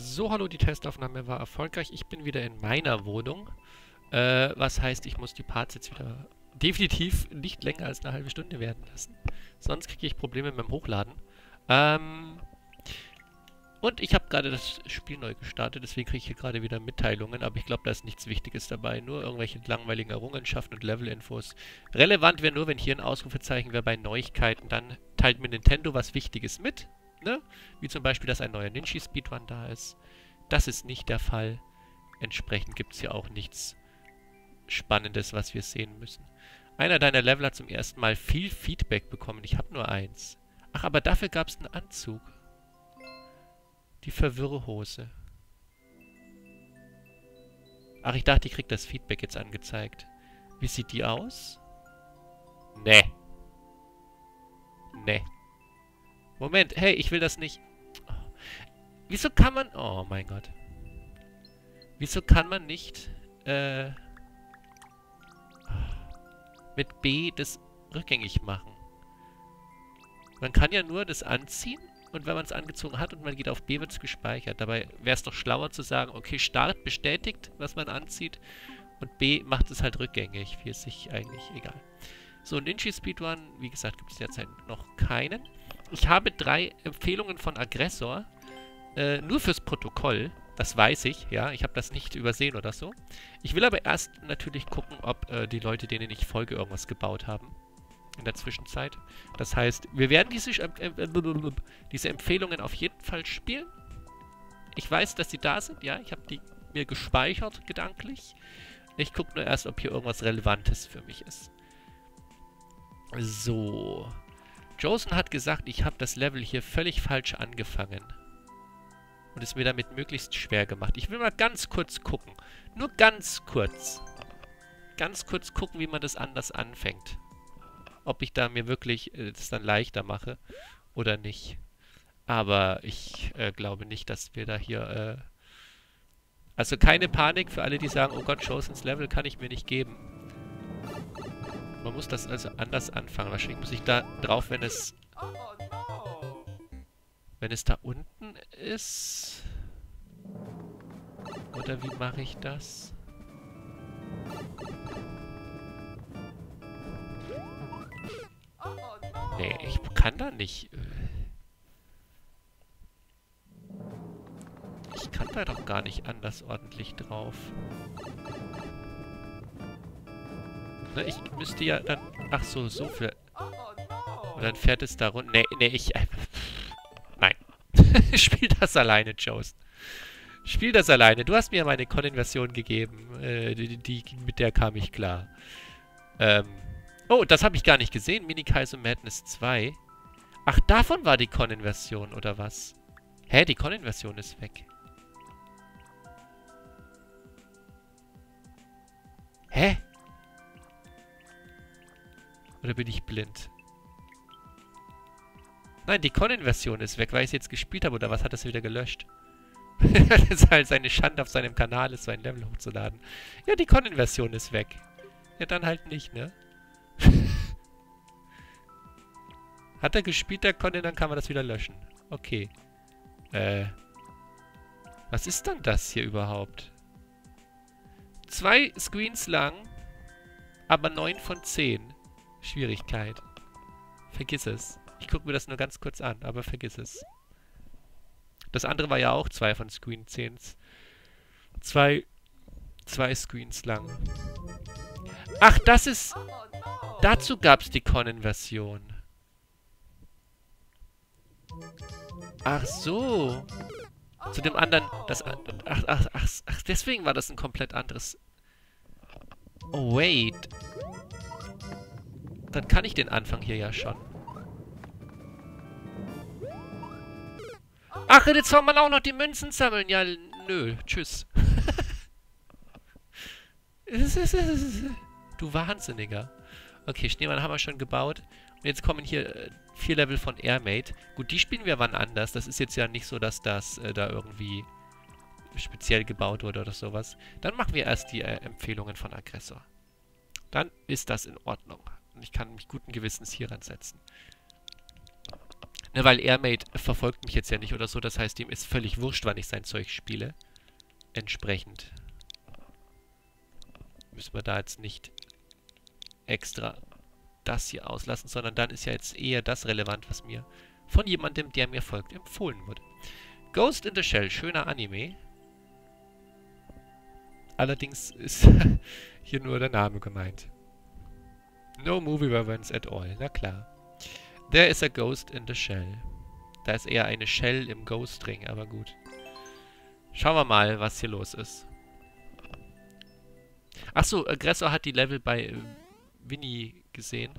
So, hallo, die Testaufnahme war erfolgreich. Ich bin wieder in meiner Wohnung. Äh, was heißt, ich muss die Parts jetzt wieder definitiv nicht länger als eine halbe Stunde werden lassen. Sonst kriege ich Probleme beim Hochladen. Ähm, und ich habe gerade das Spiel neu gestartet, deswegen kriege ich hier gerade wieder Mitteilungen, aber ich glaube, da ist nichts Wichtiges dabei. Nur irgendwelche langweiligen Errungenschaften und Level-Infos. Relevant wäre nur, wenn hier ein Ausrufezeichen wäre bei Neuigkeiten, dann teilt mir Nintendo was Wichtiges mit. Ne? Wie zum Beispiel, dass ein neuer Ninja-Speedrun da ist. Das ist nicht der Fall. Entsprechend gibt es hier auch nichts Spannendes, was wir sehen müssen. Einer deiner Level hat zum ersten Mal viel Feedback bekommen. Ich habe nur eins. Ach, aber dafür gab es einen Anzug. Die Verwirrhose. Ach, ich dachte, ich krieg das Feedback jetzt angezeigt. Wie sieht die aus? Nee. Nee. Moment, hey, ich will das nicht... Oh. Wieso kann man... Oh mein Gott. Wieso kann man nicht... Äh... Mit B das rückgängig machen? Man kann ja nur das anziehen und wenn man es angezogen hat und man geht auf B, wird es gespeichert. Dabei wäre es doch schlauer zu sagen, okay, Start bestätigt, was man anzieht und B macht es halt rückgängig. Für sich eigentlich egal. So, Ninja Speedrun, wie gesagt, gibt es derzeit noch keinen. Ich habe drei Empfehlungen von Aggressor. Äh, nur fürs Protokoll. Das weiß ich, ja. Ich habe das nicht übersehen oder so. Ich will aber erst natürlich gucken, ob äh, die Leute, denen ich folge, irgendwas gebaut haben in der Zwischenzeit. Das heißt, wir werden diese, äh, diese Empfehlungen auf jeden Fall spielen. Ich weiß, dass sie da sind, ja. Ich habe die mir gespeichert, gedanklich. Ich gucke nur erst, ob hier irgendwas Relevantes für mich ist. So. Josen hat gesagt, ich habe das Level hier völlig falsch angefangen. Und es mir damit möglichst schwer gemacht. Ich will mal ganz kurz gucken. Nur ganz kurz. Ganz kurz gucken, wie man das anders anfängt ob ich da mir wirklich äh, das dann leichter mache oder nicht. Aber ich äh, glaube nicht, dass wir da hier... Äh also keine Panik für alle, die sagen, oh Gott, Chosens Level kann ich mir nicht geben. Man muss das also anders anfangen. Wahrscheinlich muss ich da drauf, wenn es... Wenn es da unten ist... Oder wie mache ich das? Nee, ich kann da nicht. Ich kann da doch gar nicht anders ordentlich drauf. Ne, ich müsste ja dann... Ach so, so viel... Und dann fährt es da runter. Nee, nee, ich... Nein. Spiel das alleine, Jost. Spiel das alleine. Du hast mir meine Con-Inversion gegeben. Äh, die, die, mit der kam ich klar. Ähm... Oh, das habe ich gar nicht gesehen. Mini Kaiser Madness 2. Ach, davon war die Con-Inversion, oder was? Hä, die Con-Inversion ist weg. Hä? Oder bin ich blind? Nein, die Con-Inversion ist weg, weil ich es jetzt gespielt habe. Oder was hat das wieder gelöscht? das ist halt seine Schande auf seinem Kanal, ist so ein Level hochzuladen. Ja, die Con-Inversion ist weg. Ja, dann halt nicht, ne? Hat er gespielt, der konnte, dann kann man das wieder löschen. Okay. Äh. Was ist denn das hier überhaupt? Zwei Screens lang, aber 9 von 10. Schwierigkeit. Vergiss es. Ich gucke mir das nur ganz kurz an, aber vergiss es. Das andere war ja auch zwei von Screen 10. Zwei, zwei Screens lang. Ach, das ist... Dazu gab es die Con-Inversion. Ach so. Zu dem anderen... Das, ach, ach, ach, ach, deswegen war das ein komplett anderes... Oh, wait. Dann kann ich den Anfang hier ja schon. Ach, jetzt soll man auch noch die Münzen sammeln. Ja, nö. Tschüss. du Wahnsinniger. Okay, Schneemann haben wir schon gebaut. Und jetzt kommen hier äh, vier Level von Airmate. Gut, die spielen wir wann anders. Das ist jetzt ja nicht so, dass das äh, da irgendwie speziell gebaut wurde oder sowas. Dann machen wir erst die äh, Empfehlungen von Aggressor. Dann ist das in Ordnung. Und ich kann mich guten Gewissens hier ransetzen. Ne, weil Airmate verfolgt mich jetzt ja nicht oder so. Das heißt, ihm ist völlig wurscht, wann ich sein Zeug spiele. Entsprechend müssen wir da jetzt nicht extra das hier auslassen, sondern dann ist ja jetzt eher das relevant, was mir von jemandem, der mir folgt, empfohlen wurde. Ghost in the Shell, schöner Anime. Allerdings ist hier nur der Name gemeint. No movie reference at all, na klar. There is a ghost in the shell. Da ist eher eine Shell im Ghost Ring, aber gut. Schauen wir mal, was hier los ist. Achso, Aggressor hat die Level bei äh, Winnie gesehen.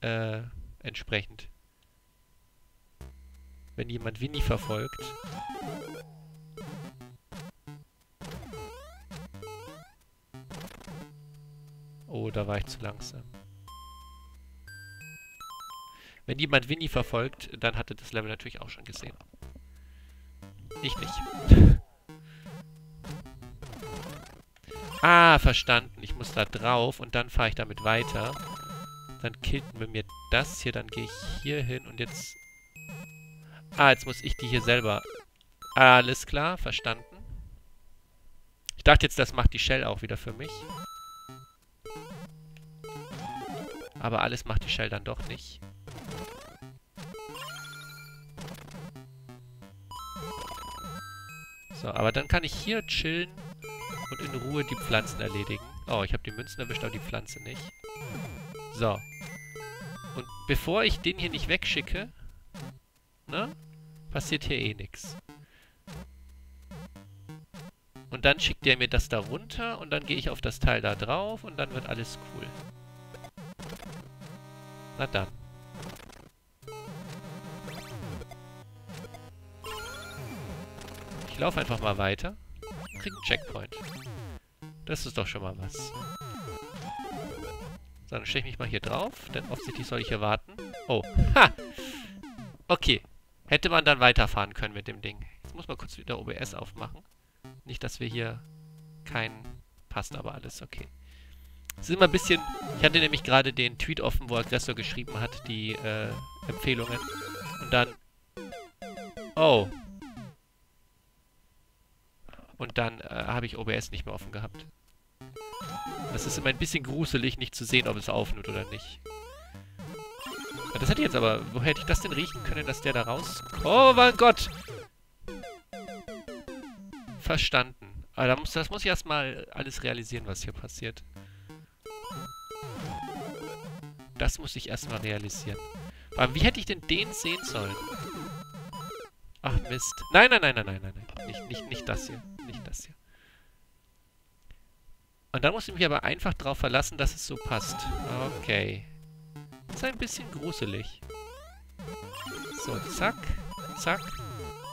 Äh, entsprechend. Wenn jemand Winnie verfolgt. Oh, da war ich zu langsam. Wenn jemand Winnie verfolgt, dann hat er das Level natürlich auch schon gesehen. Ich nicht. ah, verstanden. Ich muss da drauf und dann fahre ich damit weiter. Dann killten wir mir das hier, dann gehe ich hier hin und jetzt... Ah, jetzt muss ich die hier selber... Alles klar, verstanden. Ich dachte jetzt, das macht die Shell auch wieder für mich. Aber alles macht die Shell dann doch nicht. So, aber dann kann ich hier chillen und in Ruhe die Pflanzen erledigen. Oh, ich habe die Münzen erwischt, aber die Pflanze nicht. So. Und bevor ich den hier nicht wegschicke, ne, passiert hier eh nichts. Und dann schickt der mir das da runter und dann gehe ich auf das Teil da drauf und dann wird alles cool. Na dann. Ich laufe einfach mal weiter. Krieg einen Checkpoint. Das ist doch schon mal was. So, dann stelle ich mich mal hier drauf, denn offensichtlich soll ich hier warten. Oh, ha! Okay. Hätte man dann weiterfahren können mit dem Ding. Jetzt muss man kurz wieder OBS aufmachen. Nicht, dass wir hier keinen... Passt aber alles, okay. Es ist immer ein bisschen... Ich hatte nämlich gerade den Tweet offen, wo Aggressor geschrieben hat, die äh, Empfehlungen. Und dann... Oh, und dann äh, habe ich OBS nicht mehr offen gehabt. Das ist immer ein bisschen gruselig, nicht zu sehen, ob es aufnimmt oder nicht. Das hätte ich jetzt aber... Wo hätte ich das denn riechen können, dass der da raus... Oh mein Gott! Verstanden. Aber das muss ich erstmal alles realisieren, was hier passiert. Das muss ich erstmal realisieren. Aber wie hätte ich denn den sehen sollen? Ach, Mist. Nein, nein, nein, nein, nein, nein. Nicht, nicht, nicht das hier nicht das hier. Und dann muss ich mich aber einfach darauf verlassen, dass es so passt. Okay. Ist ein bisschen gruselig. So, zack, zack.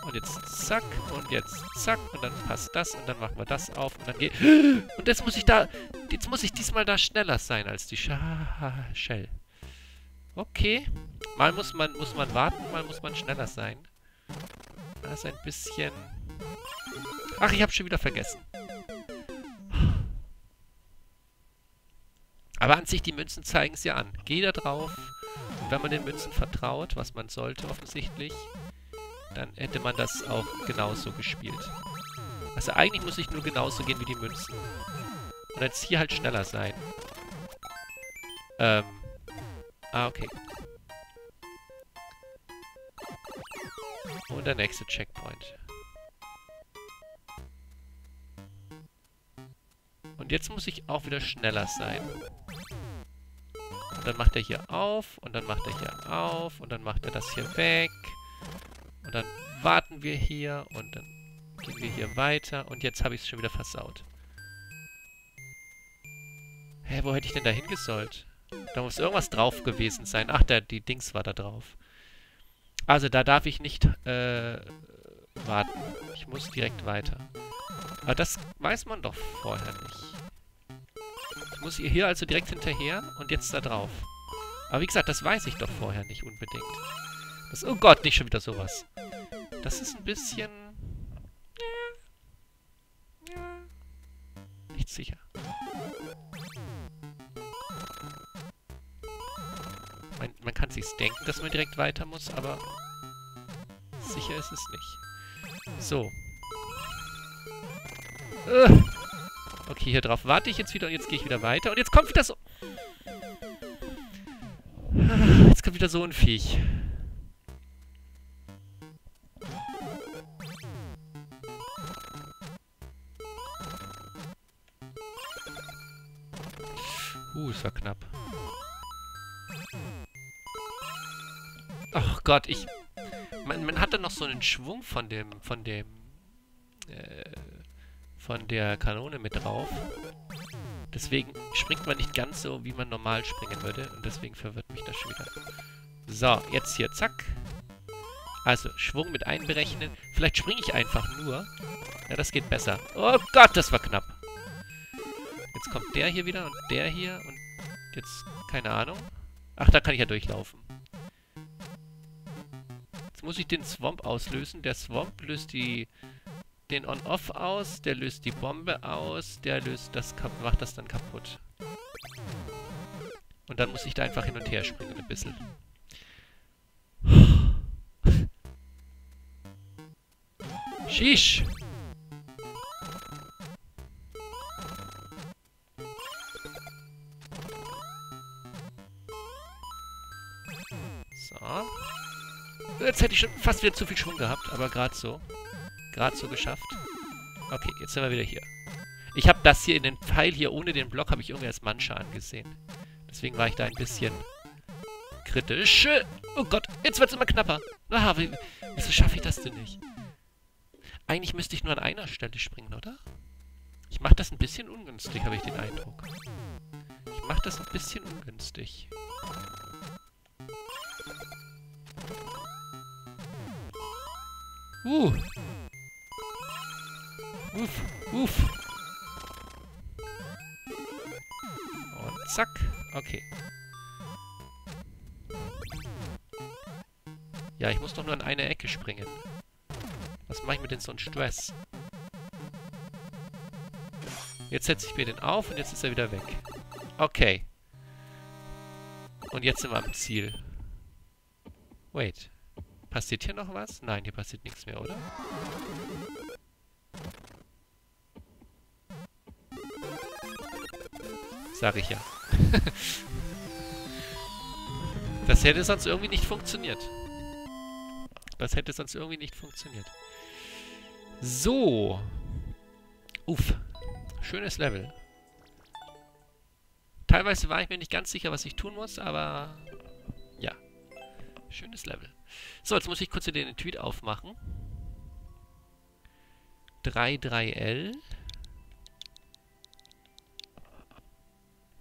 Und jetzt zack und jetzt zack. Und dann passt das und dann machen wir das auf. Und dann geht... Und jetzt muss ich da... Jetzt muss ich diesmal da schneller sein als die Shell. Okay. Mal muss man, muss man warten, mal muss man schneller sein. Das ist ein bisschen... Ach, ich habe schon wieder vergessen. Aber an sich, die Münzen zeigen es ja an. Geh da drauf. Und wenn man den Münzen vertraut, was man sollte offensichtlich, dann hätte man das auch genauso gespielt. Also eigentlich muss ich nur genauso gehen wie die Münzen. Und jetzt hier halt schneller sein. Ähm. Ah, okay. Und der nächste Checkpoint. Und jetzt muss ich auch wieder schneller sein. Und dann macht er hier auf und dann macht er hier auf und dann macht er das hier weg. Und dann warten wir hier und dann gehen wir hier weiter. Und jetzt habe ich es schon wieder versaut. Hä, wo hätte ich denn da hingesollt? Da muss irgendwas drauf gewesen sein. Ach, der, die Dings war da drauf. Also, da darf ich nicht äh, warten. Ich muss direkt weiter. Aber das weiß man doch vorher nicht. Muss ich hier also direkt hinterher und jetzt da drauf. Aber wie gesagt, das weiß ich doch vorher nicht unbedingt. Das, oh Gott, nicht schon wieder sowas. Das ist ein bisschen... Nicht sicher. Mein, Man kann sich denken, dass man direkt weiter muss, aber sicher ist es nicht. So. Uh. Okay, hier drauf warte ich jetzt wieder und jetzt gehe ich wieder weiter. Und jetzt kommt wieder so... Jetzt kommt wieder so ein Viech. Gott, ich... Man, man hatte noch so einen Schwung von dem... von dem... Äh, von der Kanone mit drauf. Deswegen springt man nicht ganz so, wie man normal springen würde. Und deswegen verwirrt mich das schon wieder. So, jetzt hier, zack. Also, Schwung mit einberechnen. Vielleicht springe ich einfach nur. Ja, das geht besser. Oh Gott, das war knapp. Jetzt kommt der hier wieder und der hier und jetzt, keine Ahnung. Ach, da kann ich ja durchlaufen. Muss ich den Swamp auslösen. Der Swamp löst die den On-Off aus, der löst die Bombe aus, der löst das, macht das dann kaputt. Und dann muss ich da einfach hin und her springen ein bisschen. Shish! Jetzt hätte ich schon fast wieder zu viel Schwung gehabt, aber gerade so. Gerade so geschafft. Okay, jetzt sind wir wieder hier. Ich habe das hier in den Pfeil hier ohne den Block habe ich irgendwie als Mancha angesehen. Deswegen war ich da ein bisschen kritisch. Oh Gott, jetzt wird es immer knapper. Ah, wieso schaffe ich das denn nicht? Eigentlich müsste ich nur an einer Stelle springen, oder? Ich mache das ein bisschen ungünstig, habe ich den Eindruck. Ich mache das ein bisschen ungünstig. Uh, Uff, uff. Und zack. Okay. Ja, ich muss doch nur an eine Ecke springen. Was mache ich mit denn so einem Stress? Jetzt setze ich mir den auf und jetzt ist er wieder weg. Okay. Und jetzt sind wir am Ziel. Wait. Passiert hier noch was? Nein, hier passiert nichts mehr, oder? Sag ich ja. das hätte sonst irgendwie nicht funktioniert. Das hätte sonst irgendwie nicht funktioniert. So. Uff. Schönes Level. Teilweise war ich mir nicht ganz sicher, was ich tun muss, aber ja. Schönes Level. So, jetzt muss ich kurz den Tweet aufmachen. 33L.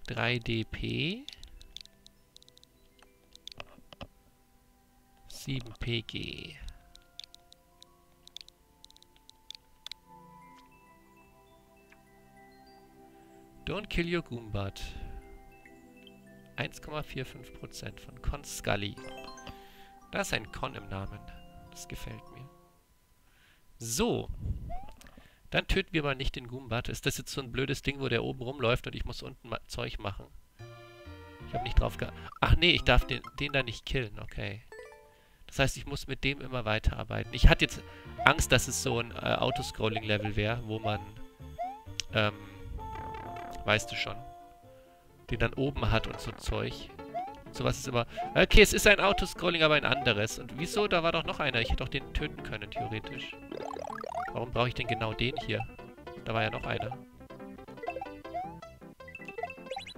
3dp 7pg Don't kill your Goombat 1,45% von Con Scully. Da ist ein Con im Namen. Das gefällt mir. So. Dann töten wir mal nicht den Goombat. Ist das jetzt so ein blödes Ding, wo der oben rumläuft und ich muss unten Zeug machen? Ich habe nicht drauf ge... Ach nee, ich darf den, den da nicht killen. Okay. Das heißt, ich muss mit dem immer weiterarbeiten. Ich hatte jetzt Angst, dass es so ein äh, Autoscrolling-Level wäre, wo man... Ähm... Weißt du schon. Den dann oben hat und so Zeug. Sowas ist immer... Okay, es ist ein Autoscrolling, aber ein anderes. Und wieso? Da war doch noch einer. Ich hätte doch den töten können, theoretisch. Warum brauche ich denn genau den hier? Da war ja noch einer.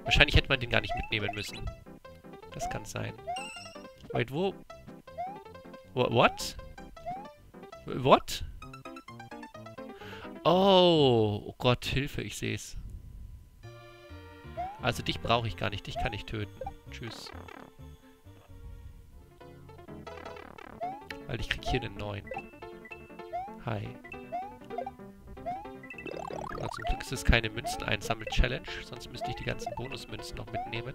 Wahrscheinlich hätte man den gar nicht mitnehmen müssen. Das kann sein. Wait, wo? What? What? Oh, oh Gott, Hilfe, ich sehe es. Also dich brauche ich gar nicht, dich kann ich töten. Tschüss. Weil ich krieg hier den neuen. Hi. Aber zum Glück ist es keine Münzen-Einsammel-Challenge, sonst müsste ich die ganzen Bonusmünzen noch mitnehmen,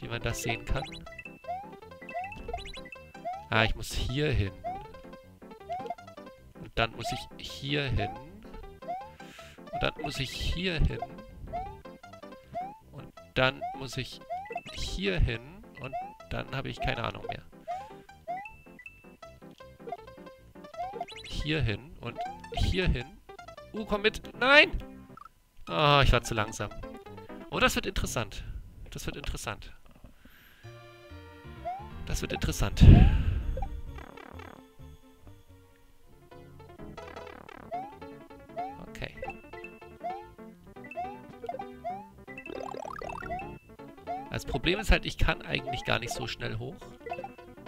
die man da sehen kann. Ah, ich muss hier hin. Und dann muss ich hier hin. Und dann muss ich hier hin. Und dann muss ich hier hin. Und dann habe ich keine Ahnung mehr. Hier hin und hier hin. Uh, komm mit. Nein! Oh, ich war zu langsam. Oh, das wird interessant. Das wird interessant. Das wird interessant. Das Problem ist halt, ich kann eigentlich gar nicht so schnell hoch,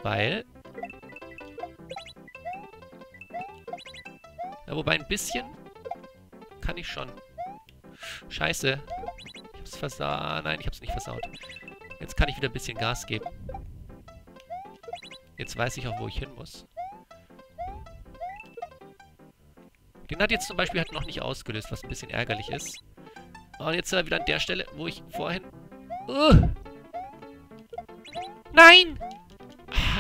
weil... Ja, wobei ein bisschen kann ich schon. Scheiße. Ich hab's versaut. Nein, ich hab's nicht versaut. Jetzt kann ich wieder ein bisschen Gas geben. Jetzt weiß ich auch, wo ich hin muss. Den hat jetzt zum Beispiel halt noch nicht ausgelöst, was ein bisschen ärgerlich ist. Und jetzt sind wir wieder an der Stelle, wo ich vorhin... Uh!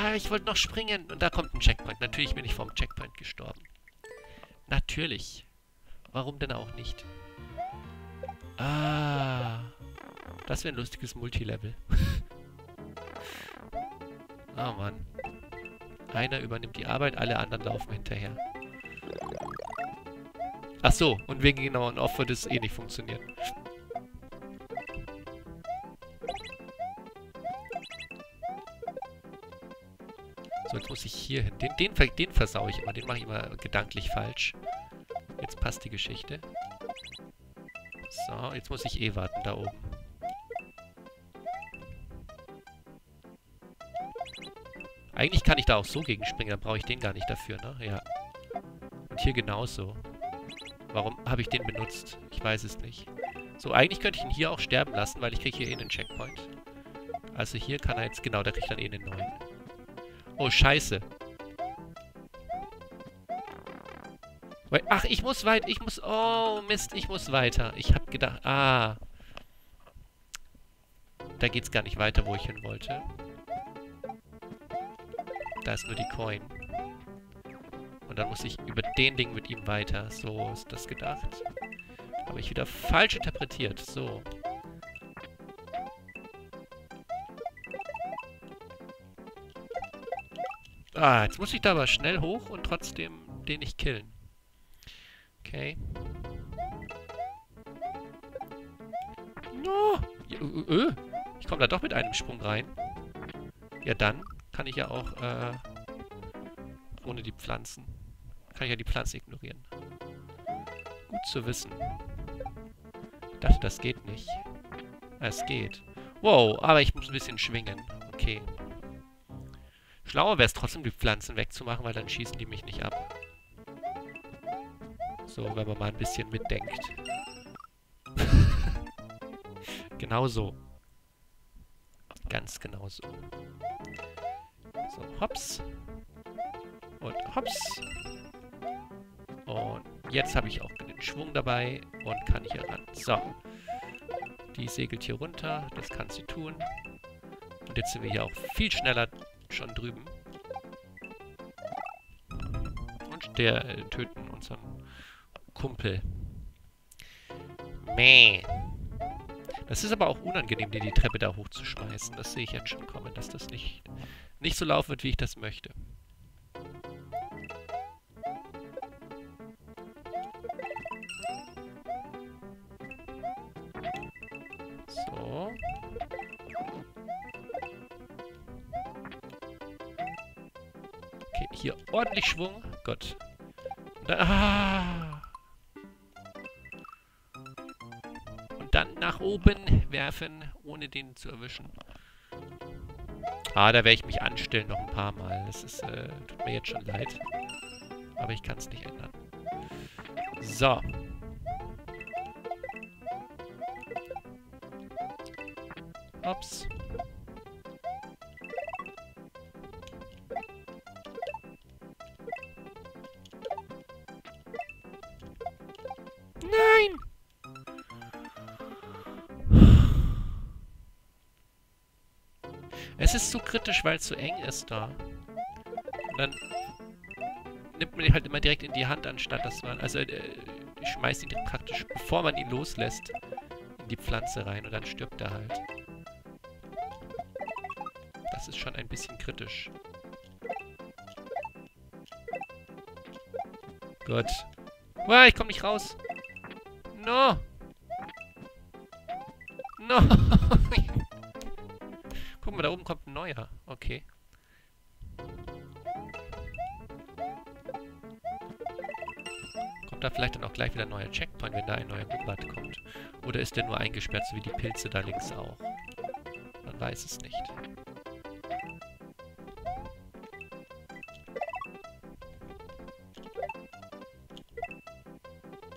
Ah, ich wollte noch springen. Und da kommt ein Checkpoint. Natürlich bin ich vom Checkpoint gestorben. Natürlich. Warum denn auch nicht? Ah. Das wäre ein lustiges Multilevel. oh Mann. Einer übernimmt die Arbeit, alle anderen laufen hinterher. Ach so, und wegen genau ein Off wird es eh nicht funktionieren. Muss ich hier hin. Den, den, den versau ich immer. Den mache ich immer gedanklich falsch. Jetzt passt die Geschichte. So, jetzt muss ich eh warten da oben. Eigentlich kann ich da auch so gegenspringen, dann brauche ich den gar nicht dafür, ne? Ja. Und hier genauso. Warum habe ich den benutzt? Ich weiß es nicht. So, eigentlich könnte ich ihn hier auch sterben lassen, weil ich kriege hier eh einen Checkpoint. Also hier kann er jetzt... Genau, der kriegt dann eh einen neuen. Oh, scheiße. Ach, ich muss weit... Ich muss... Oh, Mist, ich muss weiter. Ich habe gedacht... Ah. Da geht's gar nicht weiter, wo ich hin wollte. Da ist nur die Coin. Und dann muss ich über den Ding mit ihm weiter. So ist das gedacht. Habe ich wieder falsch interpretiert. So. Ah, jetzt muss ich da aber schnell hoch und trotzdem den nicht killen. Okay. No! Ich komme da doch mit einem Sprung rein. Ja, dann kann ich ja auch, äh, ohne die Pflanzen, kann ich ja die Pflanzen ignorieren. Gut zu wissen. Ich dachte, das geht nicht. Es geht. Wow, aber ich muss ein bisschen schwingen. Okay. Schlauer wäre es trotzdem, die Pflanzen wegzumachen, weil dann schießen die mich nicht ab. So, wenn man mal ein bisschen mitdenkt. genau so. Ganz genau so. So, hops. Und hops. Und jetzt habe ich auch den Schwung dabei und kann hier ran. So. Die segelt hier runter. Das kann sie tun. Und jetzt sind wir hier auch viel schneller schon drüben. Und der äh, töten unseren Kumpel. Meh. Das ist aber auch unangenehm, dir die Treppe da hochzuschmeißen. Das sehe ich jetzt schon kommen, dass das nicht nicht so laufen wird, wie ich das möchte. Ordentlich Schwung. Gott. Da, ah. Und dann nach oben werfen, ohne den zu erwischen. Ah, da werde ich mich anstellen noch ein paar Mal. Das ist, äh, tut mir jetzt schon leid. Aber ich kann es nicht ändern. So. Ups. Es ist so kritisch, weil es so eng ist da. Und dann nimmt man ihn halt immer direkt in die Hand, anstatt dass man... Also, äh, schmeißt ihn praktisch, bevor man ihn loslässt, in die Pflanze rein und dann stirbt er halt. Das ist schon ein bisschen kritisch. Gut. Uah, ich komme nicht raus. No. No. Guck mal, da oben kommt ein neuer. Okay. Kommt da vielleicht dann auch gleich wieder ein neuer Checkpoint, wenn da ein neuer Gumbat kommt? Oder ist der nur eingesperrt, so wie die Pilze da links auch? Man weiß es nicht.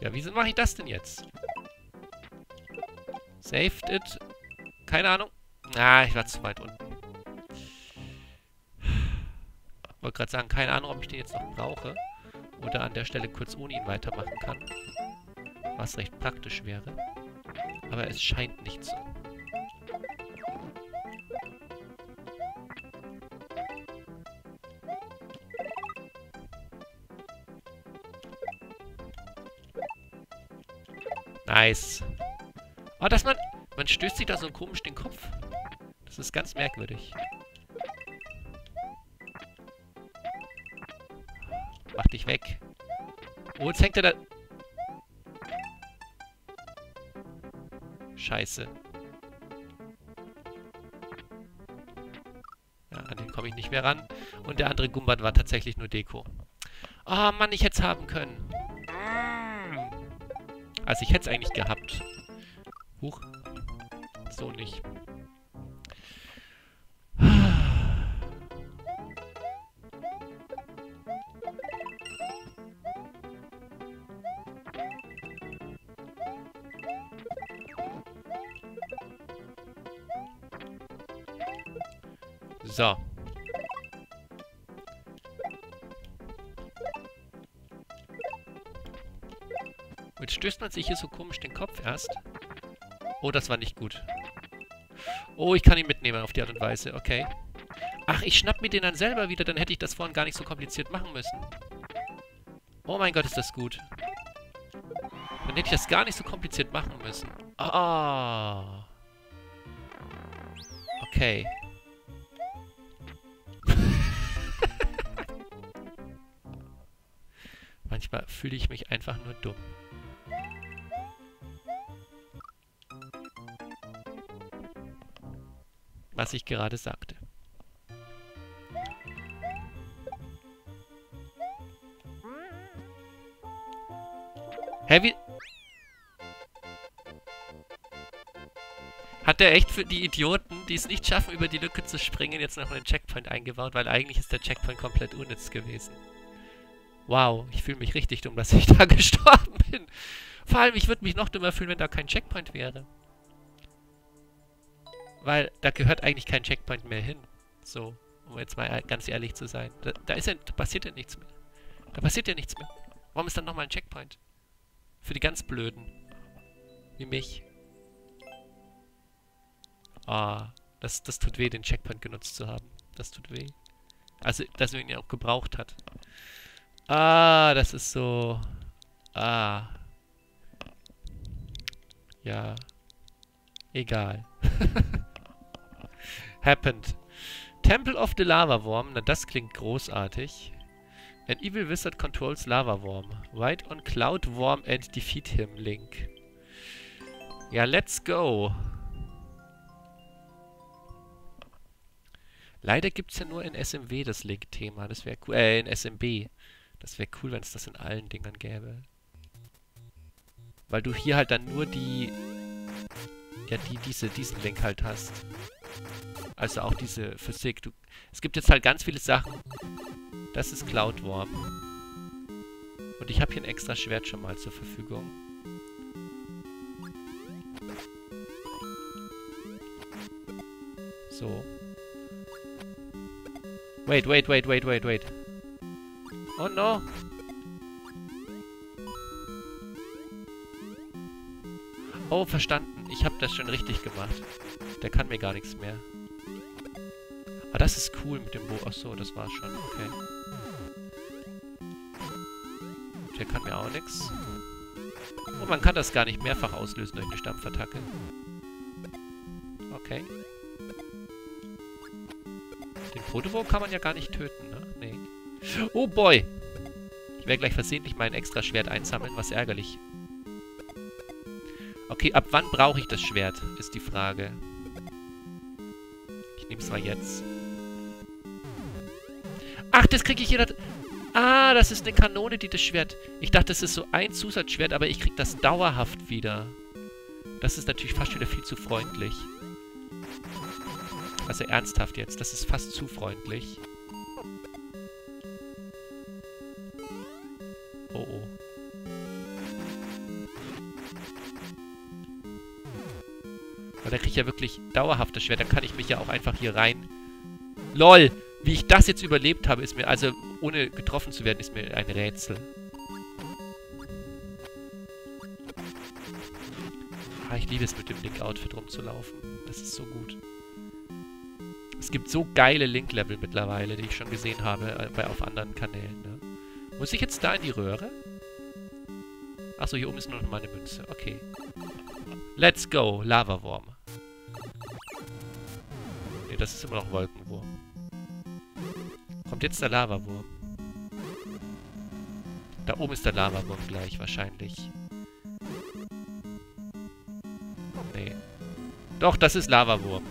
Ja, wieso mache ich das denn jetzt? Saved it. Keine Ahnung. Ah, ich war zu weit unten. Wollte gerade sagen, keine Ahnung, ob ich den jetzt noch brauche. Oder an der Stelle kurz ohne ihn weitermachen kann. Was recht praktisch wäre. Aber es scheint nicht so. Nice. Oh, dass man... Man stößt sich da so komisch den Kopf. Das ist ganz merkwürdig. Mach dich weg. Oh, jetzt hängt er da... Scheiße. Ja, an den komme ich nicht mehr ran. Und der andere Gumbat war tatsächlich nur Deko. Oh Mann, ich hätte es haben können. Also ich hätte es eigentlich gehabt. Huch. So nicht. So. Jetzt stößt man sich hier so komisch den Kopf erst. Oh, das war nicht gut. Oh, ich kann ihn mitnehmen auf die Art und Weise. Okay. Ach, ich schnapp mir den dann selber wieder. Dann hätte ich das vorhin gar nicht so kompliziert machen müssen. Oh mein Gott, ist das gut. Dann hätte ich das gar nicht so kompliziert machen müssen. Ah. Okay. Fühle ich mich einfach nur dumm. was ich gerade sagte. Hä, wie... Hat der echt für die Idioten, die es nicht schaffen, über die Lücke zu springen, jetzt noch einen Checkpoint eingebaut? Weil eigentlich ist der Checkpoint komplett unnütz gewesen. Wow, ich fühle mich richtig dumm, dass ich da gestorben bin. Vor allem, ich würde mich noch dümmer fühlen, wenn da kein Checkpoint wäre. Weil da gehört eigentlich kein Checkpoint mehr hin. So, um jetzt mal ganz ehrlich zu sein. Da, da ist ja, da passiert ja nichts mehr. Da passiert ja nichts mehr. Warum ist dann nochmal ein Checkpoint? Für die ganz Blöden. Wie mich. Ah, das, das tut weh, den Checkpoint genutzt zu haben. Das tut weh. Also, dass man ihn ja auch gebraucht hat. Ah, das ist so... Ah. Ja. Egal. Happened. Temple of the Lava Worm. Na, das klingt großartig. An evil wizard controls Lava Worm. Ride on Cloud Worm and defeat him, Link. Ja, let's go. Leider gibt es ja nur in SMW das Link-Thema. Das wäre cool. Äh, in SMB. Das wäre cool, wenn es das in allen Dingern gäbe. Weil du hier halt dann nur die... Ja, die, diese, diesen Link halt hast. Also auch diese Physik. Du, es gibt jetzt halt ganz viele Sachen. Das ist Cloud Warp. Und ich habe hier ein extra Schwert schon mal zur Verfügung. So. Wait, wait, wait, wait, wait, wait. Oh no. Oh, verstanden. Ich habe das schon richtig gemacht. Der kann mir gar nichts mehr. Ah, das ist cool mit dem Bo. Achso, das war's schon. Okay. Der kann mir auch nichts. Und man kann das gar nicht mehrfach auslösen durch eine Stampfattacke. Okay. Fotowo kann man ja gar nicht töten, ne? Nee. Oh boy! Ich werde gleich versehentlich mein extra Schwert einsammeln, was ärgerlich. Okay, ab wann brauche ich das Schwert, ist die Frage. Ich nehme es mal jetzt. Ach, das kriege ich jeder... Ah, das ist eine Kanone, die das Schwert... Ich dachte, das ist so ein Zusatzschwert, aber ich kriege das dauerhaft wieder. Das ist natürlich fast wieder viel zu freundlich. Also ernsthaft jetzt, das ist fast zu freundlich. Ich ja wirklich dauerhaft das Schwert. Dann kann ich mich ja auch einfach hier rein... LOL! Wie ich das jetzt überlebt habe, ist mir... Also, ohne getroffen zu werden, ist mir ein Rätsel. Ah, ich liebe es, mit dem Link-Outfit rumzulaufen. Das ist so gut. Es gibt so geile Link-Level mittlerweile, die ich schon gesehen habe äh, bei, auf anderen Kanälen. Ne? Muss ich jetzt da in die Röhre? Achso, hier oben ist nur noch mal eine Münze. Okay. Let's go, Lavawurm. Ne, das ist immer noch Wolkenwurm. Kommt jetzt der Lavawurm. Da oben ist der Lavawurm gleich, wahrscheinlich. Nee. Doch, das ist Lavawurm.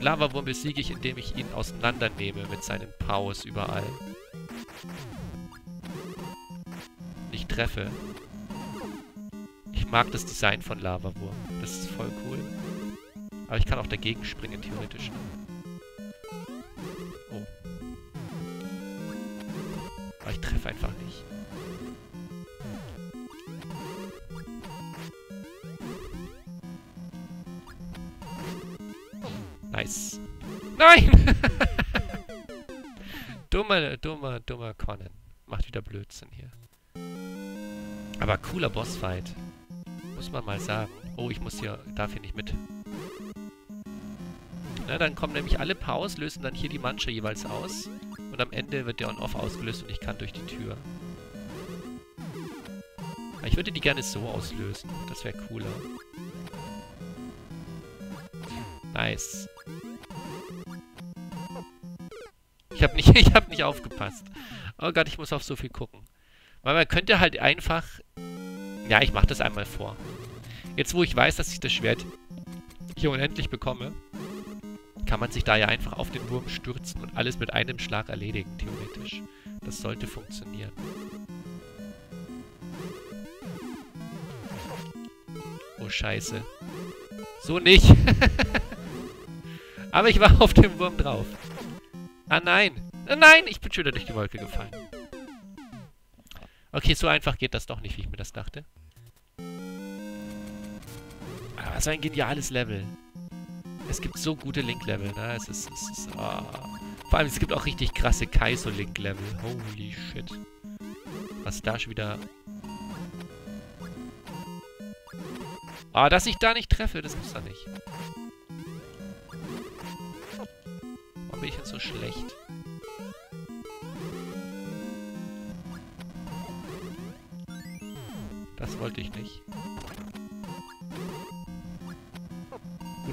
Lavawurm besiege ich, indem ich ihn auseinandernehme mit seinen Paus überall. Ich treffe. Ich mag das Design von Lavawurm. Das ist voll cool. Aber ich kann auch dagegen springen, theoretisch. Oh. Aber ich treffe einfach nicht. Nice. Nein! dummer, dummer, dummer Conan. Macht wieder Blödsinn hier. Aber cooler Bossfight. Muss man mal sagen. Oh, ich muss hier, darf hier nicht mit. Na, dann kommen nämlich alle Paus, lösen dann hier die Manche jeweils aus. Und am Ende wird der On-Off ausgelöst und ich kann durch die Tür. Ich würde die gerne so auslösen. Das wäre cooler. Nice. Ich habe nicht, ich hab nicht aufgepasst. Oh Gott, ich muss auf so viel gucken. Weil man könnte halt einfach... Ja, ich mache das einmal vor. Jetzt, wo ich weiß, dass ich das Schwert hier unendlich bekomme, kann man sich da ja einfach auf den Wurm stürzen und alles mit einem Schlag erledigen, theoretisch. Das sollte funktionieren. Oh, scheiße. So nicht. Aber ich war auf dem Wurm drauf. Ah, nein. Ah, nein, ich bin schon wieder durch die Wolke gefallen. Okay, so einfach geht das doch nicht, wie ich mir das dachte. Aber so ein geniales Level. Es gibt so gute Link-Level, ne? Es ist... Es ist oh. Vor allem, es gibt auch richtig krasse Kaizo-Link-Level. Holy shit. Was da schon wieder... Ah, dass ich da nicht treffe, das muss er nicht. bin ich jetzt so schlecht? Das wollte ich nicht.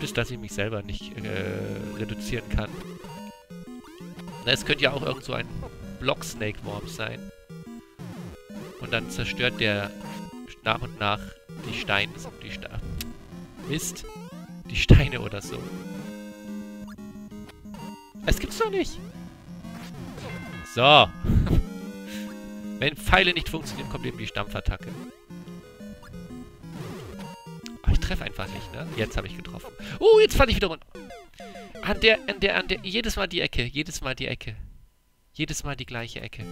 Gut ist, dass ich mich selber nicht äh, reduzieren kann. es könnte ja auch irgend so ein Block-Snake-Worm sein. Und dann zerstört der nach und nach die Steine. Die Ste Mist. Die Steine oder so. Es gibt's doch nicht. So. Wenn Pfeile nicht funktionieren, kommt eben die Stampfattacke. Treffe einfach nicht, ne? Jetzt habe ich getroffen. Oh, jetzt falle ich wieder runter. An der, an der, an der, jedes Mal die Ecke, jedes Mal die Ecke. Jedes Mal die gleiche Ecke.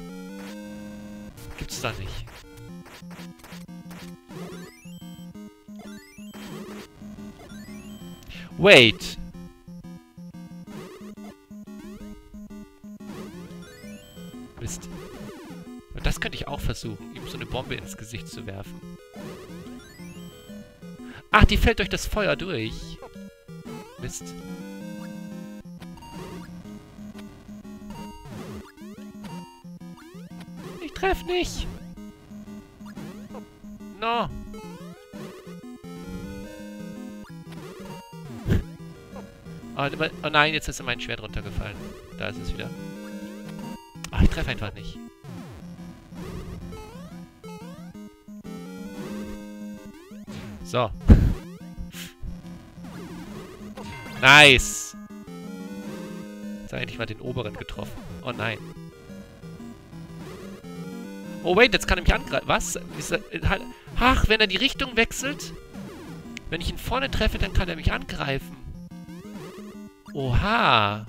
Gibt's da nicht. Wait. Mist. Und das könnte ich auch versuchen, ihm so eine Bombe ins Gesicht zu werfen. Ach, die fällt durch das Feuer durch. Mist. Ich treffe nicht. No. Oh, oh nein, jetzt ist mein Schwert runtergefallen. Da ist es wieder. Ach, ich treffe einfach nicht. So. nice. Jetzt habe ich mal den oberen getroffen. Oh nein. Oh wait, jetzt kann er mich angreifen. Was? Halt, ach, wenn er die Richtung wechselt. Wenn ich ihn vorne treffe, dann kann er mich angreifen. Oha.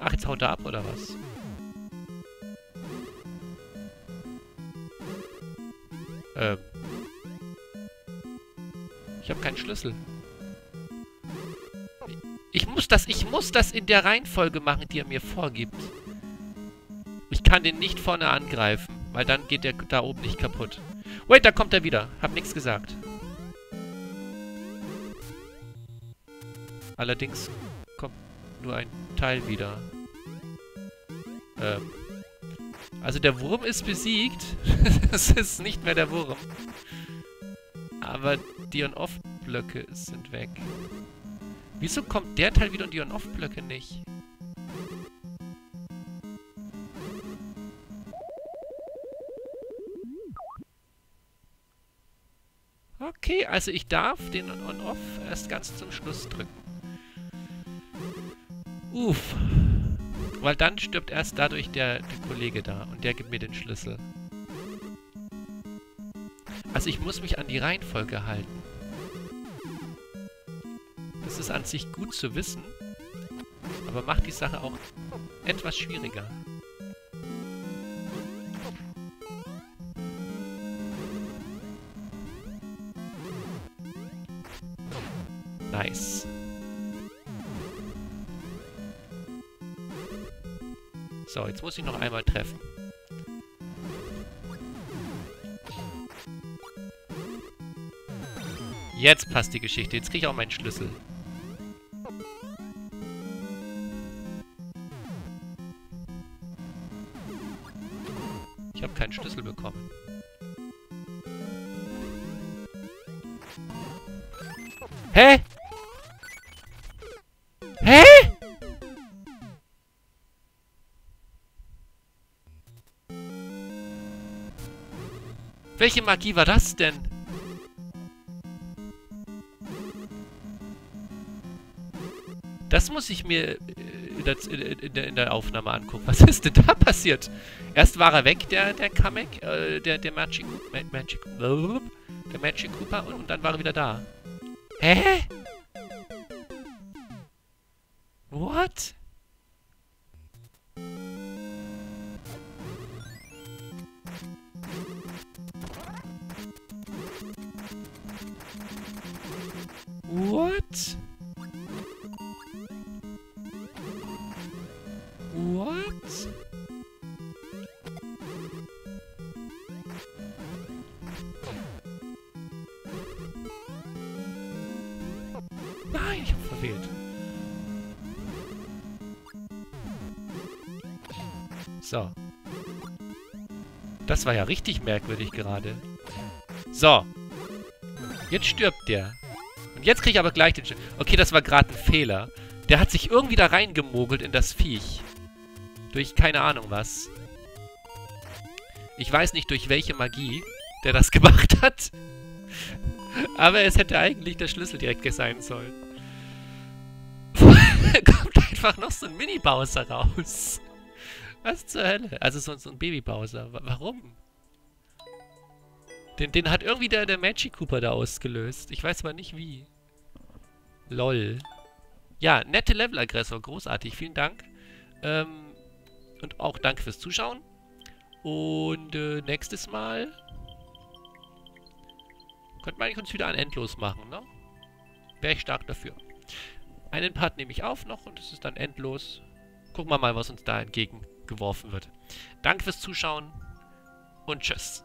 Ach, jetzt haut er ab, oder was? Ähm. Ich habe keinen Schlüssel. Ich muss das, ich muss das in der Reihenfolge machen, die er mir vorgibt. Ich kann den nicht vorne angreifen, weil dann geht der da oben nicht kaputt. Wait, da kommt er wieder. Hab nichts gesagt. Allerdings kommt nur ein Teil wieder. Ähm. Also der Wurm ist besiegt. das ist nicht mehr der Wurm. Aber die On-Off-Blöcke sind weg. Wieso kommt der Teil wieder und die On-Off-Blöcke nicht? Okay, also ich darf den On-Off erst ganz zum Schluss drücken. Uff. Weil dann stirbt erst dadurch der, der Kollege da und der gibt mir den Schlüssel. Also ich muss mich an die Reihenfolge halten. Das ist an sich gut zu wissen, aber macht die Sache auch etwas schwieriger. Nice. Jetzt muss ich noch einmal treffen. Jetzt passt die Geschichte. Jetzt kriege ich auch meinen Schlüssel. Ich habe keinen Schlüssel bekommen. Welche Magie war das denn? Das muss ich mir äh, in der, in der, Aufnahme angucken. Was ist denn da passiert? Erst war er weg, der, der Kamek, äh, der, der Magic, Magic, der Magic Cooper, und, und dann war er wieder da. Hä? So. Das war ja richtig merkwürdig gerade. So. Jetzt stirbt der. Und jetzt kriege ich aber gleich den... Sch okay, das war gerade ein Fehler. Der hat sich irgendwie da reingemogelt in das Viech. Durch keine Ahnung was. Ich weiß nicht, durch welche Magie der das gemacht hat. Aber es hätte eigentlich der Schlüssel direkt sein sollen. kommt einfach noch so ein Mini-Bowser raus. Was zur Hölle? Also so, so ein Baby-Bowser. Warum? Den, den hat irgendwie der, der Magic Cooper da ausgelöst. Ich weiß aber nicht wie. Lol. Ja, nette Level-Aggressor. Großartig. Vielen Dank. Ähm, und auch danke fürs Zuschauen. Und äh, nächstes Mal könnte man uns wieder ein Endlos machen, ne? Wäre ich stark dafür. Einen Part nehme ich auf noch und es ist dann endlos. Gucken wir mal, was uns da entgegengeworfen wird. Danke fürs Zuschauen und tschüss.